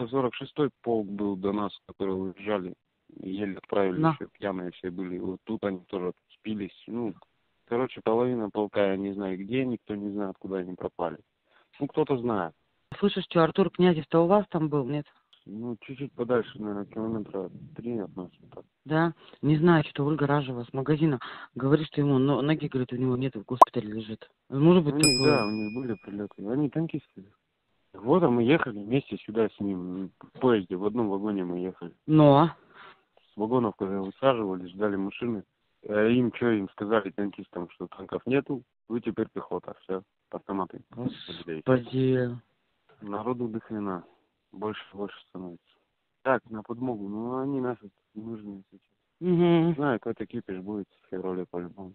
146-й полк был до нас, которые уезжали. Еле отправили, Да. еще пьяные все были. Вот тут они тоже спились. Ну, короче, половина полка, я не знаю где, никто не знает, куда они пропали. Ну, кто-то знает. Слышишь, что Артур Князев-то у вас там был, нет? Ну, чуть-чуть подальше, наверное, километра три от нас. так. Да? Не знаю, что Ольга Ражева с магазина говорит, что ему но- ноги, говорит, у него нет, в госпитале лежит. Может быть, У них, такое? да, у них были прилеты. Они танкисты. Вот, а мы ехали вместе сюда с ним. В поезде, в одном вагоне мы ехали. Но? С вагонов, когда высаживались, ждали машины. А им что, им сказали танкистам, что танков нету, вы теперь пехота, все, автоматы. Блядь. Господи. Народу до хрена. Больше больше становится. Так, на подмогу, ну они не нужны сейчас. Угу. Знаю, какой-то кипиш будет в феврале по-любому.